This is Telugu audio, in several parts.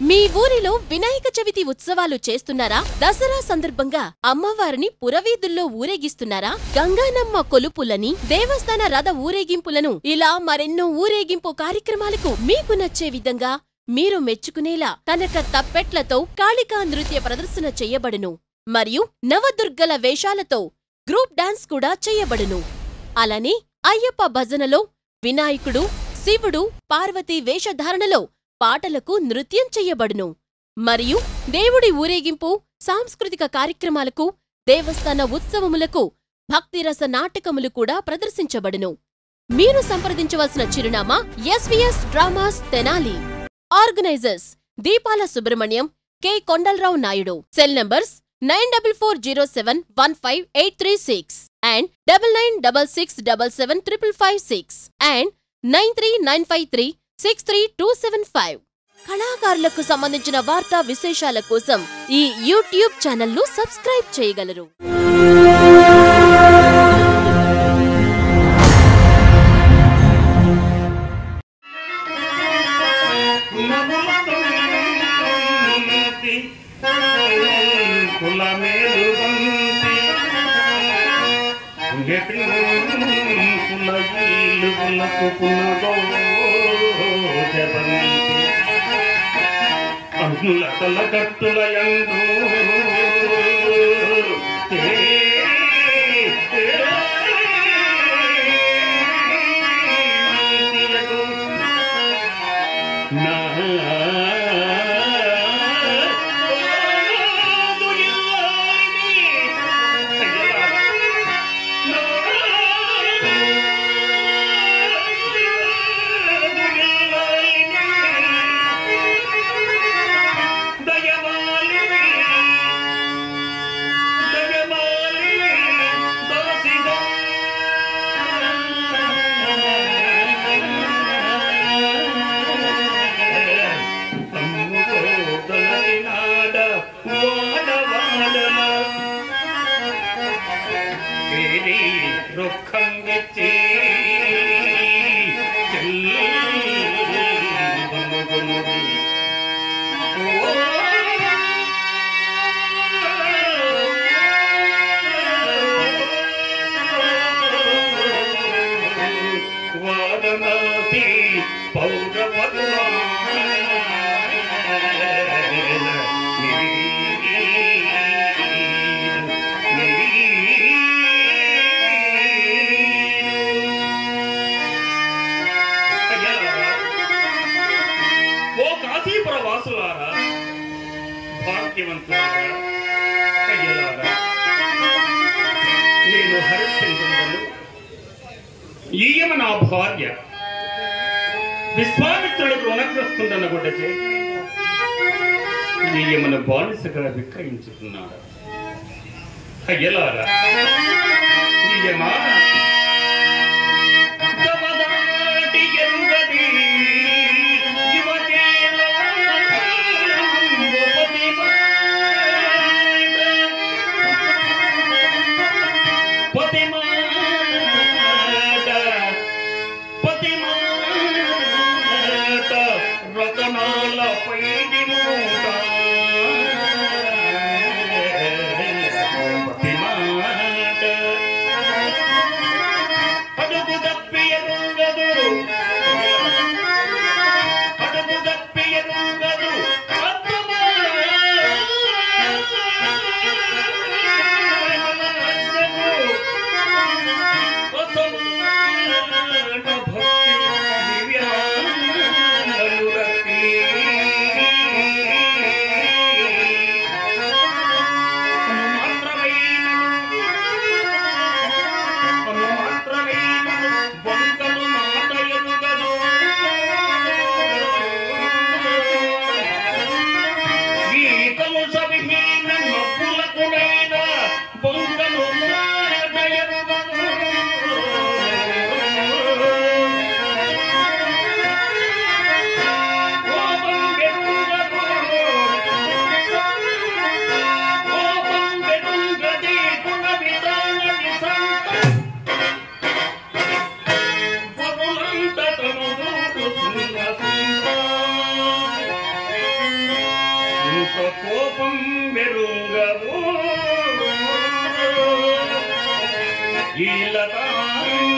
మీ ఊరిలో వినాయక చవితి ఉత్సవాలు చేస్తున్నారా? దసరా సందర్భంగా అమ్మవారిని పురవీధుల్లో ఊరేగిస్తున్నారా? గంగానమ్మ కొలుపులని దేవస్థాన రథ ఊరేగింపులను ఇలా మరెన్నో ఊరేగింపు కార్యక్రమాలకు మీకు నచ్చే విధంగా మీరు మెచ్చుకునేలా కనక తప్పెట్లతో కాళికా నృత్య ప్రదర్శన చెయ్యబడును మరియు నవదుర్గల వేషాలతో గ్రూప్ డాన్స్ కూడా చెయ్యబడును అలానే అయ్యప్ప భజనలో వినాయకుడు శివుడు పార్వతీ వేషధారణలో పాటలకు నృత్యం చెయ్యబడును. మరియు దేవుడి ఊరేగింపు సాంస్కృతిక కార్యక్రమాలకు దేవస్థాన ఉత్సవములకు భక్తిరస నాటకములు కూడా ప్రదర్శించబడును. మీరు సంప్రదించవలసిన చిరునామా SVS dramas Tenali. Organizers Deepala Subrahmanyam K. Kondalarao Naidu. Cell numbers nine double four zero seven one five eight three six and double nine double six double seven triple five six and nine three nine five three six three two seven five. కళాకారులకు సంబంధించిన వార్తా విశేషాల కోసం ఈ యూట్యూబ్ ఛానల్ను సబ్స్క్రైబ్ చేయగలరు. అన్నుల తలకట్టుల ఎందు. 罗堪地，千里，布满布满地，哦，我的那地包着我。దాసులారా భాగ్యవంతులారా అయ్యలారా నేను హరిశ్చంద్రుడు ఈయన నా భార్య. విశ్వామిత్రుడికి రుణగ్రస్తుందన్న గుడ్డచే ఈయమను బానిసగా విక్రయించుకున్నాడు. అయ్యలారా ఈయమా y la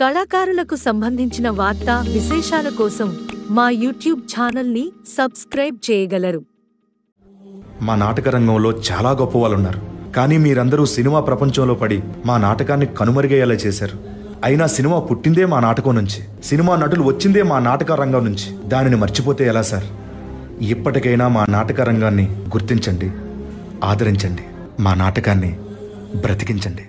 కళాకారులకు సంబంధించిన వార్తా విశేషాల కోసం మా యూట్యూబ్ ఛానల్ని సబ్స్క్రైబ్ చేయగలరు. మా నాటక రంగంలో చాలా గొప్ప వాళ్ళు ఉన్నారు కానీ మీరందరూ సినిమా ప్రపంచంలో పడి మా నాటకాన్ని కనుమరుగయ్యేలా చేశారు. అయినా సినిమా పుట్టిందే మా నాటకం నుంచి. సినిమా నటులు వచ్చిందే మా నాటక రంగం నుంచి. దానిని మర్చిపోతే ఎలా సార్? ఇప్పటికైనా మా నాటక రంగాన్ని గుర్తించండి ఆదరించండి. మా నాటకాన్ని బ్రతికించండి.